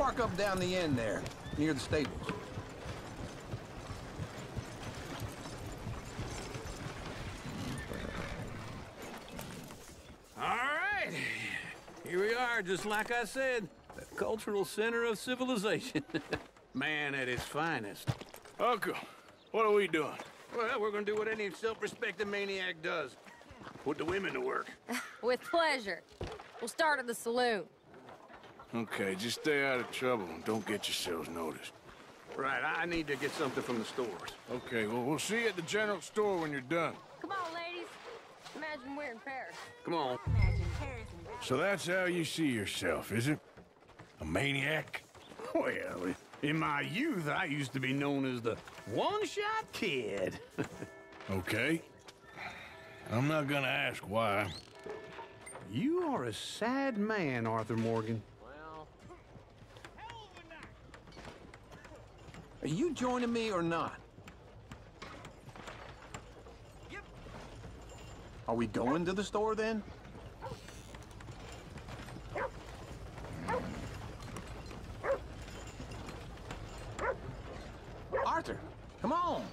park up down the end there, near the stables. All right. Here we are, just like I said. The cultural center of civilization. Man at his finest. Uncle, what are we doing? Well, we're gonna do what any self-respecting maniac does. Put the women to work. With pleasure. We'll start at the saloon. Okay, just stay out of trouble and don't get yourselves noticed. Right, I need to get something from the stores. Okay, well, we'll see you at the general store when you're done. Come on, ladies. Imagine we're in Paris. Come on. Paris So that's how you see yourself, is it? A maniac? Well, in my youth, I used to be known as the one-shot kid. Okay. I'm not gonna ask why. you are a sad man, Arthur Morgan. Are you joining me or not? Are we going to the store then? Arthur, come on.